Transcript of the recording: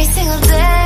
Every single day,